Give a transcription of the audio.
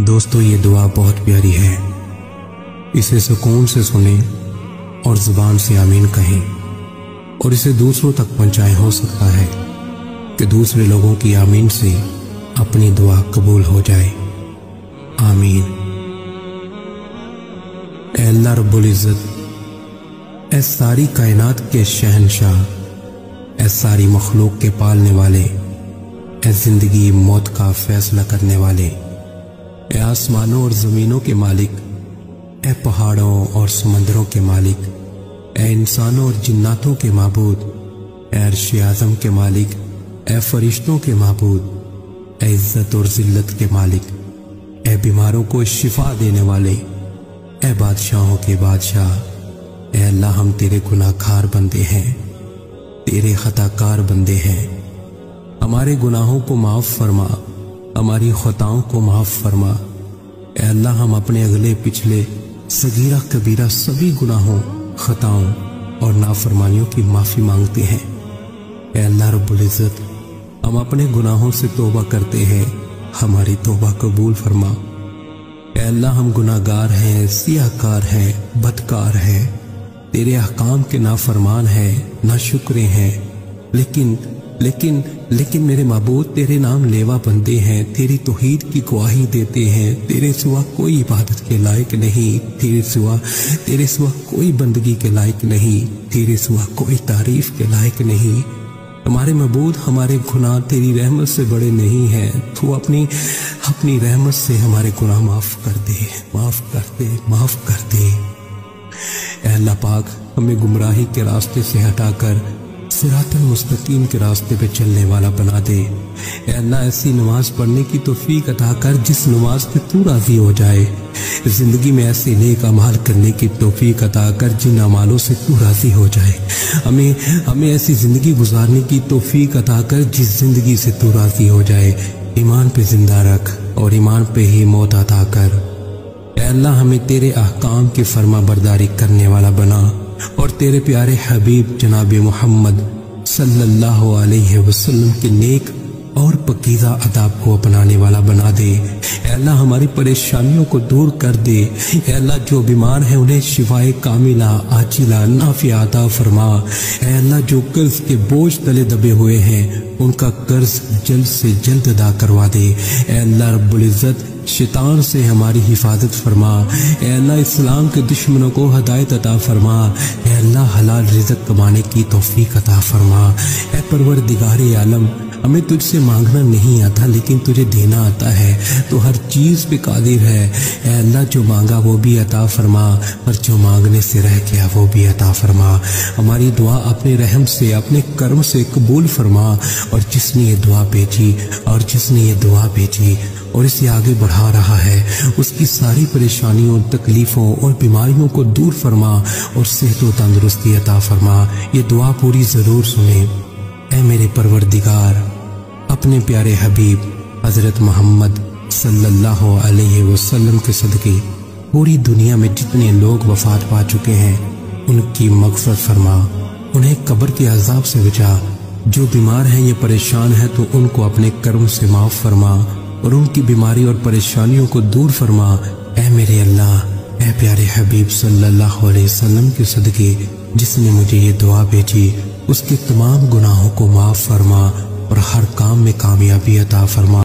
दोस्तों, ये दुआ बहुत प्यारी है। इसे सुकून से सुने और ज़ुबान से आमीन कहें। और इसे दूसरों तक पहुँचाए, हो सकता है कि दूसरे लोगों की आमीन से अपनी दुआ कबूल हो जाए। आमीन। अल्लाह रब्बुल इज़्ज़त, ए सारी कायनात के शहनशाह, ए सारी मखलूक के पालने वाले, ए ज़िंदगी मौत का फैसला करने वाले आसमानों और ज़मीनों के मालिक ए पहाड़ों और समंदरों के मालिक ए इंसानों और जिन्नातों के माबूद ए आज़म के मालिक ए फरिश्तों के माबूद ए इज़्ज़त और ज़िल्लत के मालिक ए बीमारों को शिफा देने वाले ए बादशाहों के बादशाह ए अल्लाह हम तेरे गुनाहगार बंदे हैं, तेरे खताकार बंदे हैं। हमारे गुनाहों को माफ़ फरमा। हमारी खताओं को माफ़ फरमा। अल्लाह, हम अपने अगले, पिछले, सगीरा कबीरा सभी गुनाहों, खताओं और नाफरमानियों की माफ़ी मांगते हैं। अल्लाह, रब्बुल इज़्ज़त, हम अपने गुनाहों से तोबा करते हैं। हमारी तोबा कबूल फरमा। अल्लाह, हम गुनाहगार हैं सियाकार हैं, बदकार हैं। तेरे अहकाम के नाफरमान हैं ना शुक्रे हैं। लेकिन लेकिन लेकिन मेरे महबूद तेरे नाम लेवा बंदे हैं, तेरी तोहीद की गवाही देते हैं, तेरे सिवा कोई इबादत के लायक नहीं, तेरे सिवा तेरे सिवा कोई बंदगी के लायक नहीं, तेरे सिवा कोई तारीफ़ के लायक नहीं। हमारे महबूद हमारे गुनाह तेरी रहमत से बड़े नहीं हैं, तू अपनी अपनी रहमत से हमारे गुनाह माफ़ कर दे, माफ़ कर दे, माफ़ कर दे। अल्लाह पाक, हमें गुमराही के रास्ते से हटाकर सिरातल मुस्तकीम के रास्ते पे चलने वाला बना दे। अल्लाह, ऐसी नमाज़ पढ़ने की तोफीक अता कर जिस नमाज़ पे तू राज़ी हो जाए। ज़िंदगी में ऐसे नेक अमाल करने की तोफीक अता कर जिन अमालों से तू राज़ी हो जाए। हमें हमें ऐसी ज़िंदगी गुजारने की तोफीक अता कर जिस ज़िंदगी से तू राज़ी हो जाए। ईमान पे ज़िंदा रख और ईमान पे ही मौत अता कर। अल्लाह, हमें तेरे अहकाम की फर्मा बरदारी करने वाला बना। और तेरे प्यारे हबीब जनाब मोहम्मद सल्लल्लाहु के नेक और पकीजा अदाब को अपनाने वाला बना दे। अल्लाह हमारी परेशानियों को दूर कर दे। अल्लाह जो बीमार है उन्हें शिवाय कामिला आजिला नाफियाता फरमा। अल्लाह जो कर्ज के बोझ तले दबे हुए हैं, उनका कर्ज जल्द से जल्द अदा करवा दे। अल्लाह रब्बुल इज़्ज़त शैतान से हमारी हिफाजत फरमा। अल्लाह इस्लाम के दुश्मनों को हदायत अता फरमा। अल्लाह हलाल रिजक कमाने की तोफीक अता फरमा। ए परवर दिगार आलम, हमें तुझसे मांगना नहीं आता, लेकिन तुझे देना आता है। तो हर चीज़ पे कादिर है। ए अल्लाह, जो मांगा वो भी अता फरमा, और जो मांगने से रह गया वो भी अता फरमा। हमारी दुआ अपने रहम से, अपने कर्म से कबूल फरमा, और जिसने ये दुआ भेजी, और जिसने ये दुआ भेजी और इसे आगे बढ़ा रहा है। उसकी सारी परेशानियों, तकलीफ़ों और बीमारियों को दूर फरमा और सेहत व तंदरुस्ती अता फरमा। ये दुआ पूरी ज़रूर सुने। ए मेरे परवरदिगार, अपने प्यारे हबीब, हज़रत मोहम्मद सल्लल्लाहु अलैहि वसल्लम के सदक़े, पूरी दुनिया में जितने लोग वफात पा चुके हैं, उनकी मगफरत फरमा। उन्हें कब्र के अजाब से बचा। जो बीमार हैं या परेशान है तो उनको अपने कर्म से माफ़ फरमा। और उनकी बीमारी और परेशानियों को दूर फरमा, ए मेरे अल्लाह, ए प्यारे हबीब सल्लल्लाहु अलैहि वसल्लम के सदक़े, जिसने मुझे ये दुआ भेजी, उसके तमाम गुनाहों को माफ़ फरमा और हर काम में कामयाबी अता फरमा।